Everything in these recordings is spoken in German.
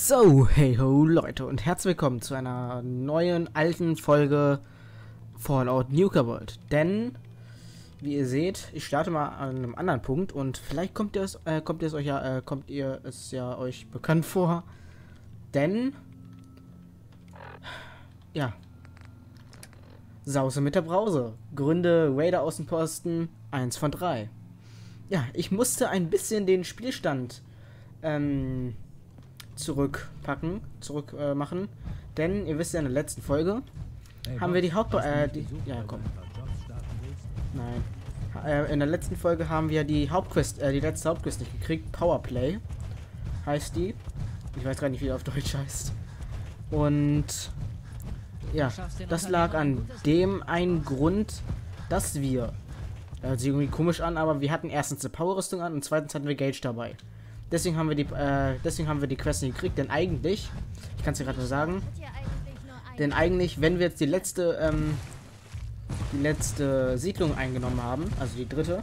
So, hey ho Leute und herzlich willkommen zu einer neuen alten Folge Fallout Nuka World. Denn, wie ihr seht, ich starte mal an einem anderen Punkt und vielleicht kommt ihr es, äh, kommt ihr es euch ja, äh, kommt ihr es ja euch bekannt vor. Denn, ja, Sause mit der Brause. Gründe Raider Außenposten 1 von 3. Ja, ich musste ein bisschen den Spielstand ähm, zurückpacken, zurück äh, machen. Denn ihr wisst ja in der letzten Folge hey, haben wir die Haupt... Äh, die, ja, komm. Nein. Äh, in der letzten Folge haben wir die Hauptquest, äh, die letzte Hauptquest nicht gekriegt. Powerplay heißt die. Ich weiß gar nicht, wie die auf Deutsch heißt. Und ja, das lag an dem einen Grund, dass wir, das hört sich irgendwie komisch an, aber wir hatten erstens eine Powerrüstung an und zweitens hatten wir Gage dabei. Deswegen haben wir die, äh, deswegen haben wir die Quest nicht gekriegt, denn eigentlich, ich kann es dir gerade nur sagen, denn eigentlich, wenn wir jetzt die letzte, ähm, die letzte Siedlung eingenommen haben, also die dritte,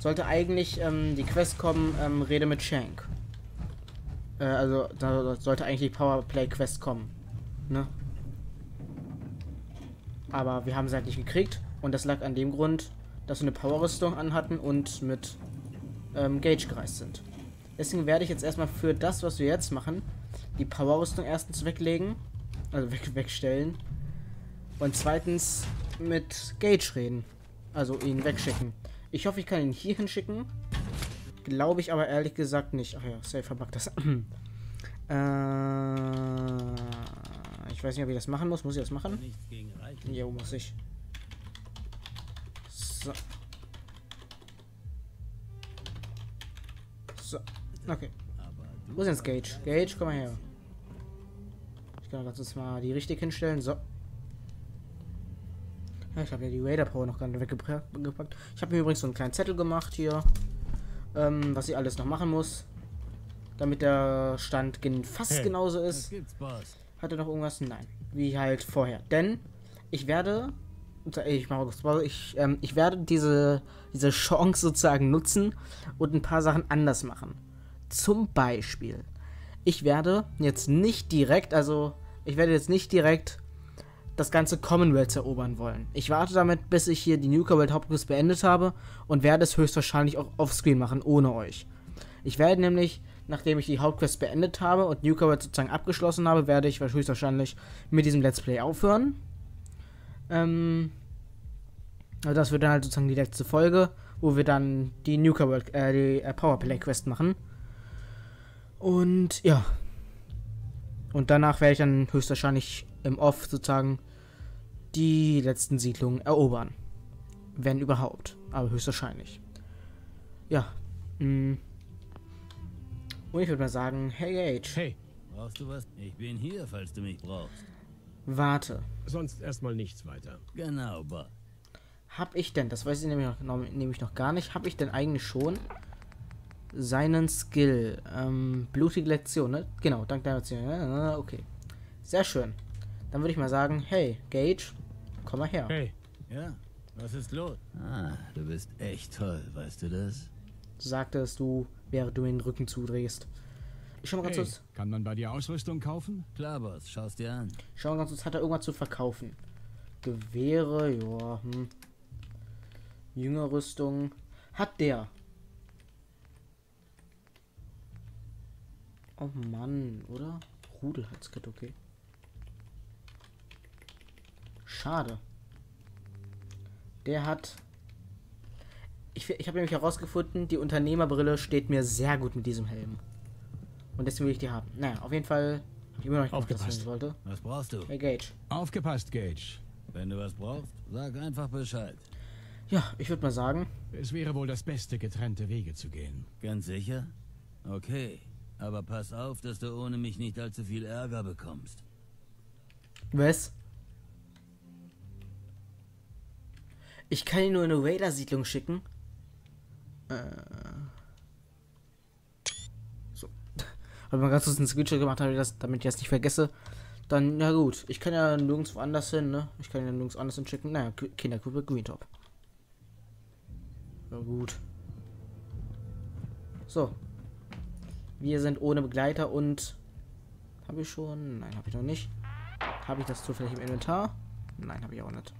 sollte eigentlich ähm, die Quest kommen, ähm, Rede mit Shank. Äh, also da sollte eigentlich die Powerplay Quest kommen, ne? Aber wir haben sie halt nicht gekriegt und das lag an dem Grund, dass wir eine Powerrüstung anhatten und mit ähm, Gage gereist sind. Deswegen werde ich jetzt erstmal für das, was wir jetzt machen, die Powerrüstung erstens weglegen. Also weg, wegstellen. Und zweitens mit Gage reden. Also ihn wegschicken. Ich hoffe, ich kann ihn hier hinschicken. Glaube ich aber ehrlich gesagt nicht. Ach ja, safe verbuggt das. äh, ich weiß nicht, ob ich das machen muss. Muss ich das machen? Ja, muss ich. So. So. Okay. Wo ist denn das Gage? Gage, komm mal her. Ich kann uns mal die richtig hinstellen. So. Ja, ich habe ja die Raider Power noch gar nicht weggepackt. Ich habe mir übrigens so einen kleinen Zettel gemacht hier, ähm, was ich alles noch machen muss, damit der Stand gen fast hey, genauso ist. Hatte noch irgendwas? Nein. Wie halt vorher. Denn ich werde ich mache ich, ähm, ich werde diese, diese Chance sozusagen nutzen und ein paar Sachen anders machen. Zum Beispiel, ich werde jetzt nicht direkt, also ich werde jetzt nicht direkt das ganze Commonwealth erobern wollen. Ich warte damit, bis ich hier die Nuka World Hauptquest beendet habe und werde es höchstwahrscheinlich auch offscreen machen, ohne euch. Ich werde nämlich, nachdem ich die Hauptquest beendet habe und Nuka World sozusagen abgeschlossen habe, werde ich höchstwahrscheinlich mit diesem Let's Play aufhören. Ähm, also das wird dann halt sozusagen die letzte Folge, wo wir dann die Nuka World, äh, die äh, Powerplay Quest machen. Und ja. Und danach werde ich dann höchstwahrscheinlich im Off sozusagen die letzten Siedlungen erobern. Wenn überhaupt. Aber höchstwahrscheinlich. Ja. Mh. Mm. Und ich würde mal sagen, hey Gage. Hey, brauchst du was? Ich bin hier, falls du mich brauchst. Warte. Sonst erstmal nichts weiter. Genau, Bob. Hab ich denn, das weiß ich nämlich noch, nämlich noch gar nicht, hab ich denn eigentlich schon seinen Skill. Ähm, blutige Lektion, ne? Genau, dank deiner Lektion. Ja, okay. Sehr schön. Dann würde ich mal sagen, hey, Gage, komm mal her. Hey. Ja, was ist los? Ah, du bist echt toll, weißt du das? Sagtest du, während du mir den Rücken zudrehst. Ich schau mal ganz hey, kurz. Kann man bei dir Ausrüstung kaufen? Klar, Boss, schau's dir an. Schau mal ganz kurz, hat er irgendwas zu verkaufen? Gewehre, ja, hm. Jüngerrüstung. Hat der. Oh Mann, oder? Rudelhalskit, okay. Schade. Der hat... Ich, ich habe nämlich herausgefunden, die Unternehmerbrille steht mir sehr gut mit diesem Helm. Und deswegen will ich die haben. Naja, auf jeden Fall ich immer noch nicht Aufgepasst. was ich wollte. Was brauchst du? Hey, Gage. Aufgepasst, Gage. Wenn du was brauchst, sag einfach Bescheid. Ja, ich würde mal sagen. Es wäre wohl das Beste, getrennte Wege zu gehen. Ganz sicher? Okay. Aber pass auf, dass du ohne mich nicht allzu viel Ärger bekommst. Was? Ich kann ihn nur in eine Raider-Siedlung schicken. Äh. So. Habe mal ganz kurz einen Screenshot gemacht, damit ich, das, damit ich das nicht vergesse. Dann, ja gut. Ich kann ja nirgendwo anders hin, ne? Ich kann ja nirgends anders hinschicken. Naja, Kindergruppe Green Top. Na gut. So. Wir sind ohne Begleiter und Habe ich schon? Nein, habe ich noch nicht. Habe ich das zufällig im Inventar? Nein, habe ich auch nicht.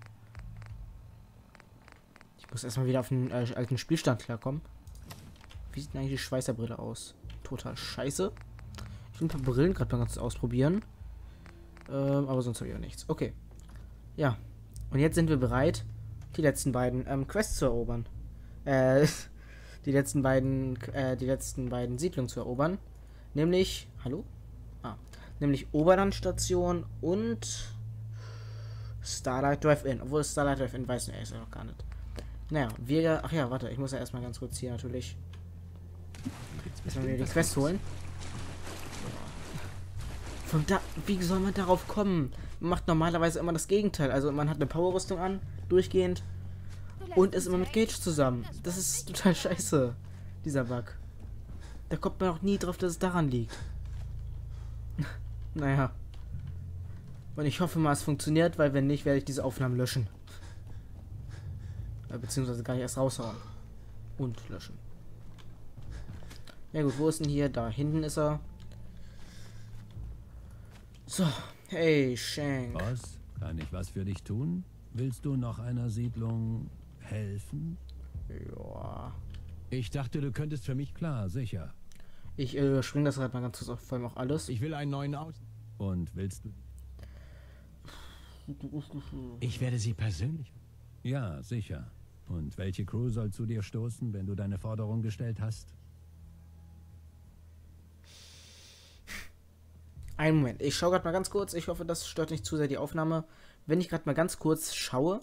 Ich muss erstmal wieder auf den äh, alten Spielstand klarkommen. Wie sieht denn eigentlich die Schweißerbrille aus? Total scheiße. Ich will ein paar Brillen gerade mal ganz ausprobieren. Ähm, aber sonst habe ich auch nichts. Okay. Ja. Und jetzt sind wir bereit, die letzten beiden ähm, Quests zu erobern. Äh, die letzten beiden, äh, die letzten beiden Siedlungen zu erobern. Nämlich, hallo? Ah, nämlich Oberlandstation und Starlight Drive-In. Obwohl Starlight Drive-In weiß ich noch gar nicht. Naja, wir, ach ja, warte, ich muss ja erstmal ganz kurz hier natürlich erstmal wieder die Quest holen. Von da, wie soll man darauf kommen? Man macht normalerweise immer das Gegenteil. Also man hat eine Powerrüstung an, durchgehend, und ist immer mit Gage zusammen. Das ist total scheiße, dieser Bug. Da kommt man auch nie drauf, dass es daran liegt. naja. Und ich hoffe mal, es funktioniert, weil wenn nicht, werde ich diese Aufnahmen löschen. Äh, beziehungsweise gar nicht erst raushauen. Und löschen. Ja gut, wo ist denn hier? Da hinten ist er. So, hey, Shank. Was? Kann ich was für dich tun? Willst du noch einer Siedlung helfen? Ja. Ich dachte, du könntest für mich klar, sicher. Ich äh, spring das halt mal ganz kurz auf, vor allem auch alles. Ich will einen neuen Aus. Und willst du? Ich werde sie persönlich. Ja, sicher. Und welche Crew soll zu dir stoßen, wenn du deine Forderung gestellt hast? Einen Moment, ich schaue gerade mal ganz kurz. Ich hoffe, das stört nicht zu sehr die Aufnahme. Wenn ich gerade mal ganz kurz schaue.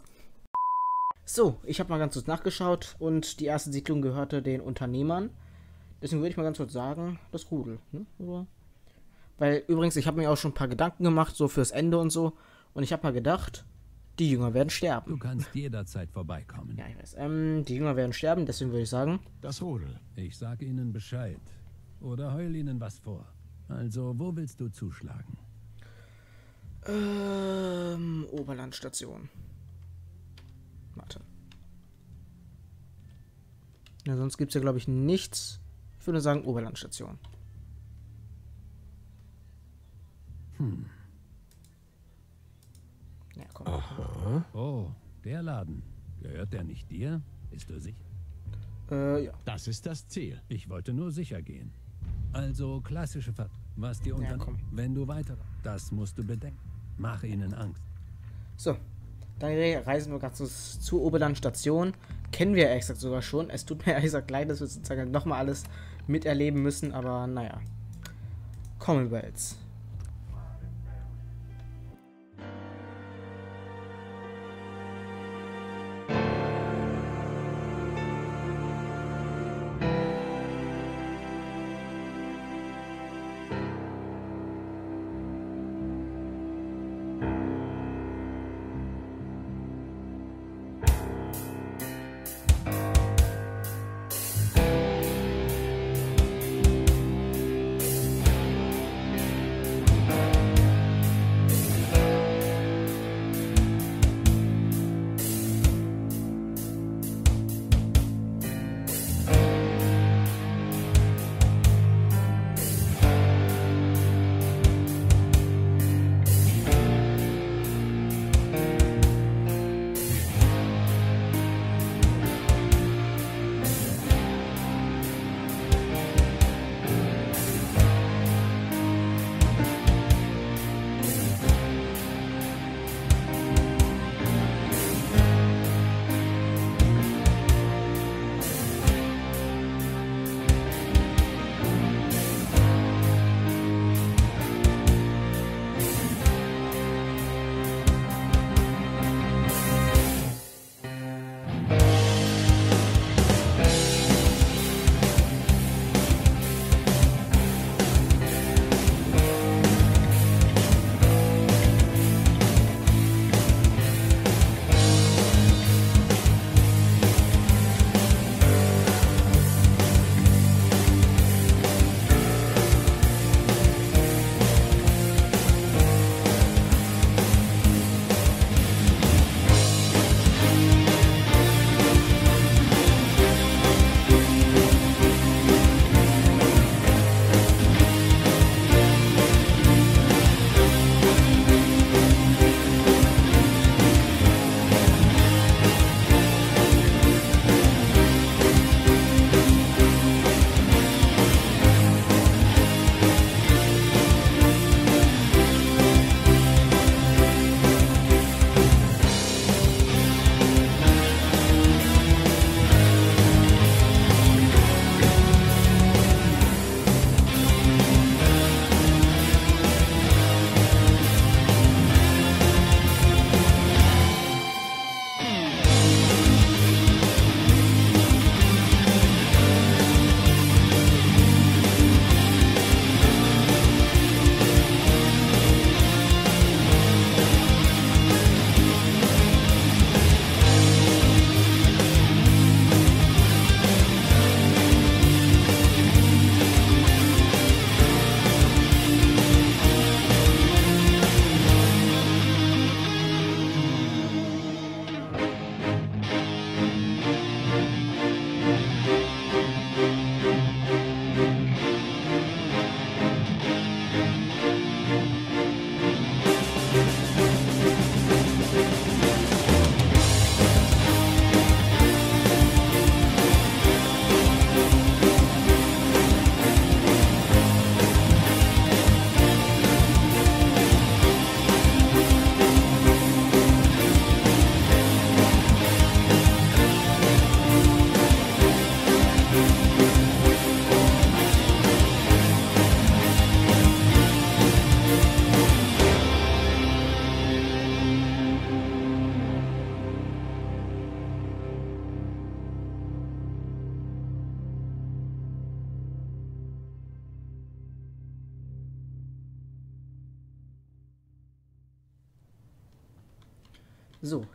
So, ich habe mal ganz kurz nachgeschaut und die erste Siedlung gehörte den Unternehmern. Deswegen würde ich mal ganz kurz sagen, das Rudel. Ne? Weil übrigens, ich habe mir auch schon ein paar Gedanken gemacht, so fürs Ende und so. Und ich habe mal gedacht, die Jünger werden sterben. Du kannst jederzeit vorbeikommen. Ja, ich weiß. Ähm, die Jünger werden sterben, deswegen würde ich sagen. Das Rudel. Ich sage ihnen Bescheid. Oder heul ihnen was vor. Also, wo willst du zuschlagen? Ähm, Oberlandstation. Warte. Ja, sonst gibt es ja, glaube ich, nichts. Ich würde sagen Oberlandstation. Hm. Ja, komm. Aha. Oh, der Laden. Gehört der nicht dir? Ist du sicher? Äh, ja. Das ist das Ziel. Ich wollte nur sicher gehen. Also klassische Ver Was dir unter... Ja, Wenn du weiter... Das musst du bedenken. Mach ihnen Angst. So. Dann reisen wir ganz zur Oberland Station. Kennen wir ehrlich gesagt sogar schon. Es tut mir ehrlich gesagt leid, dass wir sozusagen nochmal alles miterleben müssen, aber naja. Commonwealths.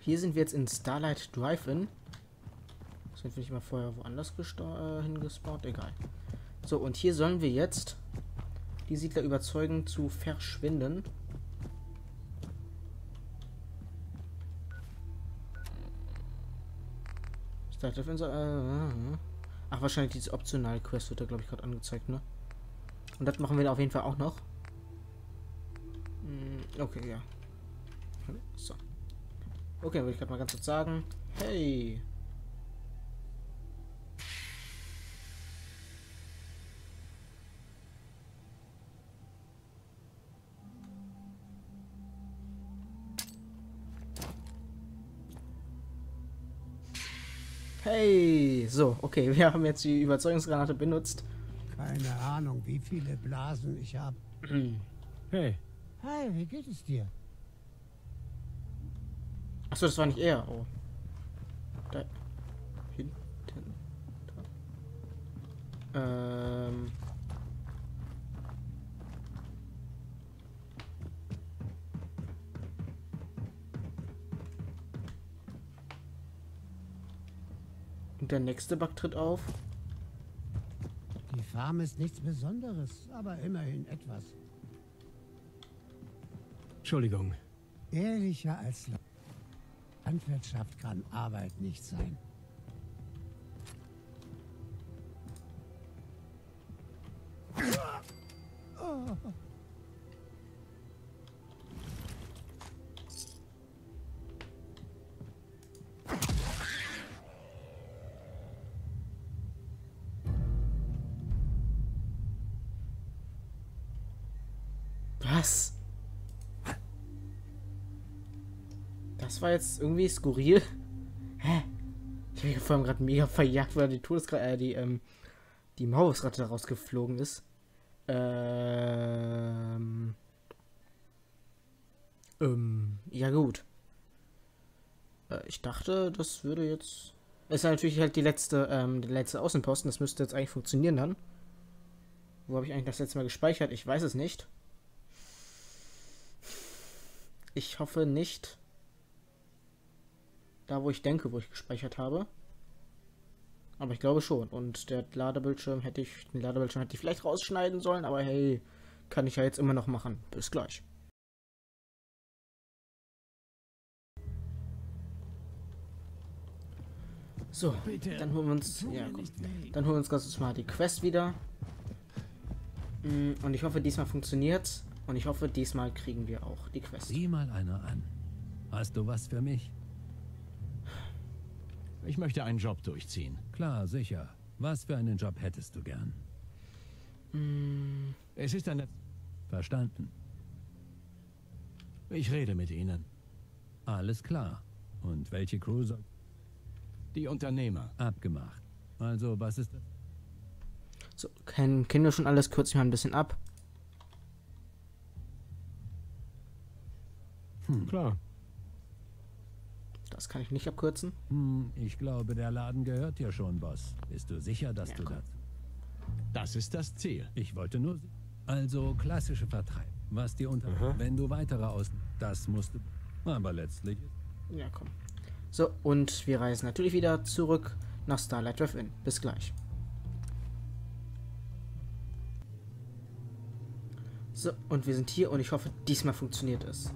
Hier sind wir jetzt in Starlight Drive-In. Sind wir nicht mal vorher woanders äh, hingespawnt? Egal. So, und hier sollen wir jetzt die Siedler überzeugen zu verschwinden. Starlight Drive-In. Äh, ach, wahrscheinlich dieses Optional-Quest wird da, glaube ich, gerade angezeigt, ne? Und das machen wir auf jeden Fall auch noch. Hm, okay, ja. So. Okay, würde ich gerade mal ganz kurz sagen. Hey! Hey! So, okay, wir haben jetzt die Überzeugungsgranate benutzt. Keine Ahnung, wie viele Blasen ich habe. hey. Hi, wie geht es dir? Achso, das war nicht er. Oh. Da. Hinten. Da. Ähm. Und der nächste Bug tritt auf. Die Farm ist nichts Besonderes, aber immerhin etwas. Entschuldigung. Ehrlicher als Landwirtschaft kann Arbeit nicht sein. Was? War jetzt irgendwie skurril. Hä? Ich habe vorhin gerade mega verjagt, weil die Todesratte, äh, die, ähm, die Mausratte rausgeflogen ist. Ähm. Ähm, ja gut. Äh, ich dachte, das würde jetzt. Ist natürlich halt die letzte, ähm, der letzte Außenposten. Das müsste jetzt eigentlich funktionieren dann. Wo habe ich eigentlich das letzte Mal gespeichert? Ich weiß es nicht. Ich hoffe nicht. Da, wo ich denke, wo ich gespeichert habe. Aber ich glaube schon. Und der Ladebildschirm hätte ich, den Ladebildschirm hätte ich vielleicht rausschneiden sollen, aber hey, kann ich ja jetzt immer noch machen. Bis gleich. So, dann holen wir uns, ja, komm, dann holen wir uns ganz mal die Quest wieder. Mm, und ich hoffe, diesmal funktioniert Und ich hoffe, diesmal kriegen wir auch die Quest. Sieh mal einer an. Hast du was für mich? Ich möchte einen Job durchziehen. Klar, sicher. Was für einen Job hättest du gern? Mm, Es ist eine... Verstanden. Ich rede mit Ihnen. Alles klar. Und welche Crew soll... Die Unternehmer. Abgemacht. Also, was ist das? so, kennen, kennen wir schon alles, kürzen wir ein bisschen ab. Klar. Das kann ich nicht abkürzen. Hm, ich glaube, der Laden gehört dir schon, Boss. Bist du sicher, dass Ja, du komm. das... Das ist das Ziel. Ich wollte nur... Also, klassische Vertreib. Was dir unter... Aha. Wenn du weitere aus... Das musst du... Aber letztlich... Ja, komm. So, und wir reisen natürlich wieder zurück nach Starlight Drive-In. Bis gleich. So, und wir sind hier und ich hoffe, diesmal funktioniert es.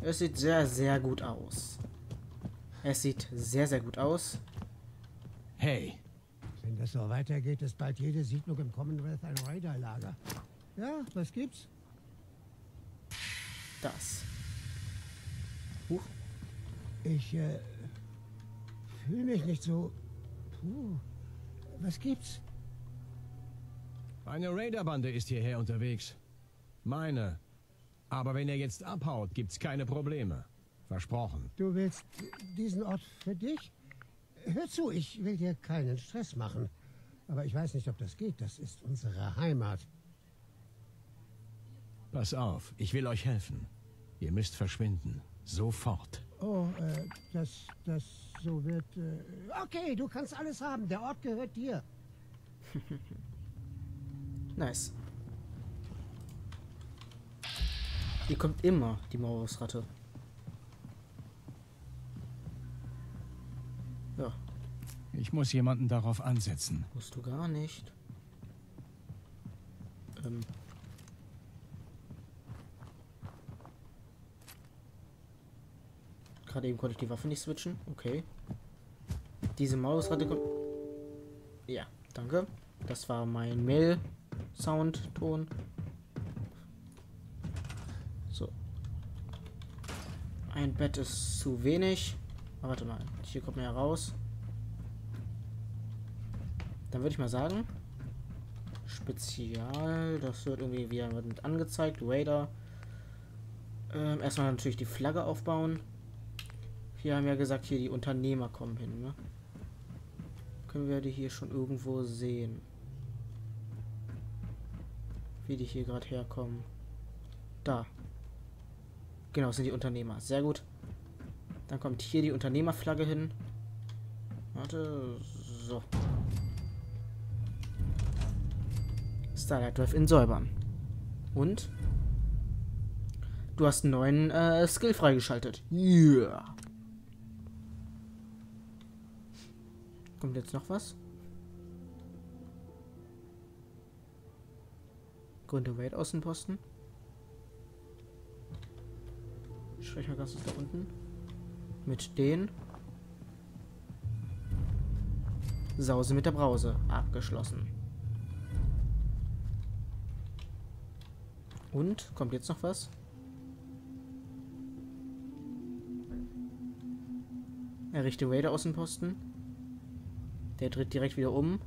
Es sieht sehr, sehr gut aus. Es sieht sehr, sehr gut aus. Hey, Wenn das so weitergeht, ist bald jede Siedlung im Commonwealth ein Raider-Lager. Ja, was gibt's? Das. Huch. Ich äh, fühle mich nicht so. Puh. Was gibt's? Eine Raiderbande ist hierher unterwegs. Meine. Aber wenn er jetzt abhaut, gibt's keine Probleme. Versprochen. Du willst diesen Ort für dich? Hör zu, ich will dir keinen Stress machen. Aber ich weiß nicht, ob das geht. Das ist unsere Heimat. Pass auf, ich will euch helfen. Ihr müsst verschwinden. Sofort. Oh, äh, das, das so wird. Äh, okay, du kannst alles haben. Der Ort gehört dir. Nice. Die kommt immer, die Mausratte. Ich muss jemanden darauf ansetzen. Musst du gar nicht. Ähm. Gerade eben konnte ich die Waffe nicht switchen. Okay. Diese Mausratte kommt. Ja, danke. Das war mein Mail-Sound-Ton. So. Ein Bett ist zu wenig. Aber warte mal, hier kommt man ja raus. Dann würde ich mal sagen, Spezial, das wird irgendwie wieder mit angezeigt. Raider. Ähm, erstmal natürlich die Flagge aufbauen. Hier haben wir gesagt, hier die Unternehmer kommen hin. Ne? Können wir die hier schon irgendwo sehen? Wie die hier gerade herkommen. Da. Genau, sind die Unternehmer. Sehr gut. Dann kommt hier die Unternehmerflagge hin. Warte. So. Starlight Drive in säubern. Und? Du hast einen neuen äh, Skill freigeschaltet. Yeah. Kommt jetzt noch was? Gründe Wait Außenposten. Ich spreche mal ganz da unten. Mit den. Sause mit der Brause. Abgeschlossen. Und? Kommt jetzt noch was? Errichte Raider Außenposten. Der dreht direkt wieder um.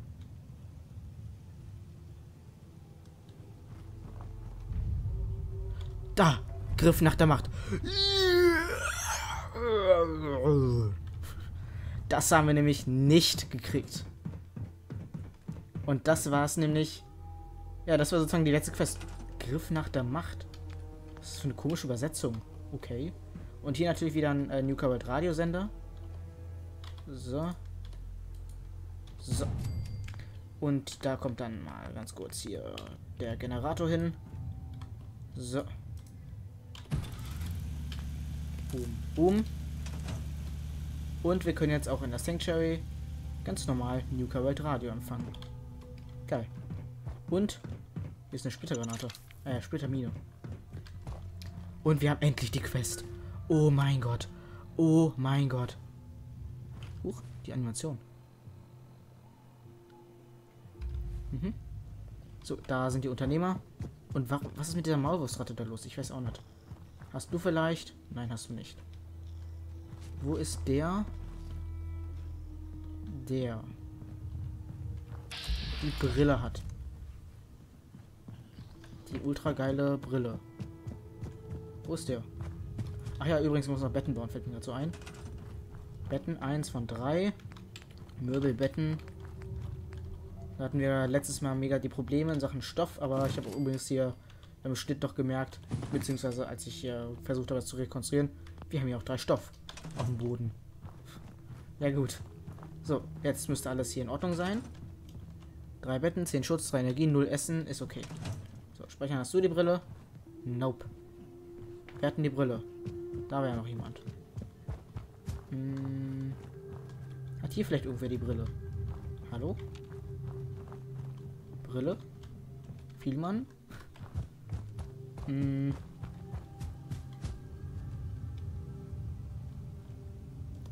Da! Griff nach der Macht. Das haben wir nämlich nicht gekriegt. Und das war es nämlich. Ja, das war sozusagen die letzte Quest. Griff nach der Macht. Was ist für eine komische Übersetzung? Okay. Und hier natürlich wieder ein äh, New World Radiosender. So. So. Und da kommt dann mal ganz kurz hier der Generator hin. So. Boom, boom. Und wir können jetzt auch in der Sanctuary ganz normal New World Radio empfangen. Geil. Und hier ist eine Splittergranate. Äh, Splittermine. Und wir haben endlich die Quest. Oh mein Gott. Oh mein Gott. Huch, die Animation. Mhm. So, da sind die Unternehmer. Und wa was ist mit dieser Maulwurfsratte da los? Ich weiß auch nicht. Hast du vielleicht? Nein, hast du nicht. Wo ist der? Der. Die Brille hat. Die ultra geile Brille. Wo ist der? Ach ja, übrigens muss noch Betten bauen, fällt mir dazu ein. Betten 1 von 3. Möbelbetten. Da hatten wir letztes Mal mega die Probleme in Sachen Stoff, aber ich habe übrigens hier beim Schnitt doch gemerkt, beziehungsweise als ich hier versucht habe, das zu rekonstruieren, wir haben hier auch drei Stoff auf dem Boden. Ja gut. So, jetzt müsste alles hier in Ordnung sein. Drei Betten, 10 Schutz, 3 Energie, 0 Essen, ist okay. Speichern, hast du die Brille? Nope. Wir hatten die Brille. Da war ja noch jemand. Hm. Hat hier vielleicht irgendwer die Brille? Hallo? Brille? Vielmann? Hm.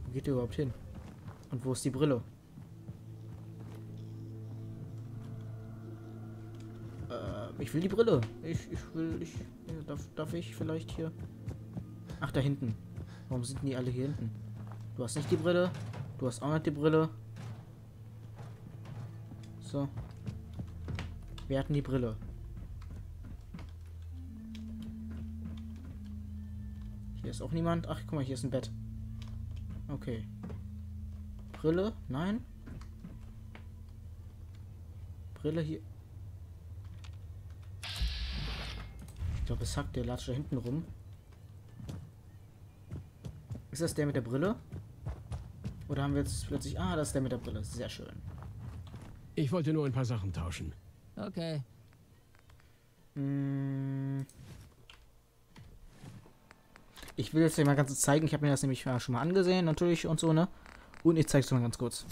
Wo geht ihr überhaupt hin? Und wo ist die Brille? Ich will die Brille. Ich, ich will, ich, ja, darf, darf ich vielleicht hier? Ach, da hinten. Warum sind die alle hier hinten? Du hast nicht die Brille. Du hast auch nicht die Brille. So. Wir hatten die Brille. Hier ist auch niemand. Ach, guck mal, hier ist ein Bett. Okay. Brille? Nein. Brille hier. glaube, es hackt der latscht da hinten rum. Ist das der mit der Brille? Oder haben wir jetzt plötzlich... Ah, das ist der mit der Brille. Sehr schön. Ich wollte nur ein paar Sachen tauschen. Okay. Hm. Ich will jetzt mal ganz zeigen. Ich habe mir das nämlich schon mal angesehen, natürlich und so, ne? Und ich zeige es mal ganz kurz.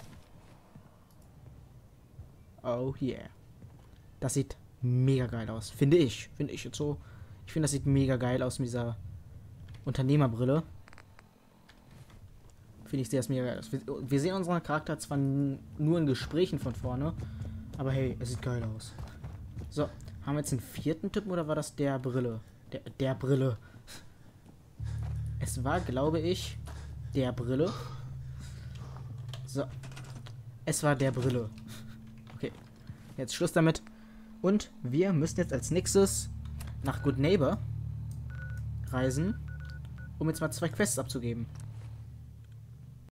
Oh yeah. Das sieht mega geil aus. Finde ich. Finde ich jetzt so. Ich finde, das sieht mega geil aus mit dieser Unternehmerbrille. Finde ich, sehr mega geil aus. Wir, wir sehen unseren Charakter zwar nur in Gesprächen von vorne, aber hey, es sieht geil aus. So, haben wir jetzt einen vierten Typen oder war das der Brille? Der, der Brille. War, glaube ich, der Brille. So. Es war der Brille. Okay. Jetzt Schluss damit. Und wir müssen jetzt als nächstes nach Good Neighbor reisen, um jetzt mal zwei Quests abzugeben.